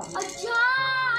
अच्छा।